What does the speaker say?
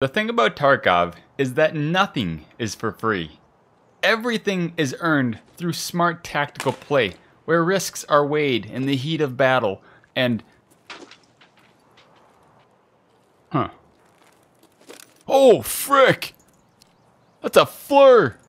The thing about Tarkov is that nothing is for free. Everything is earned through smart tactical play, where risks are weighed in the heat of battle and. Huh. Oh, frick! That's a FLIR!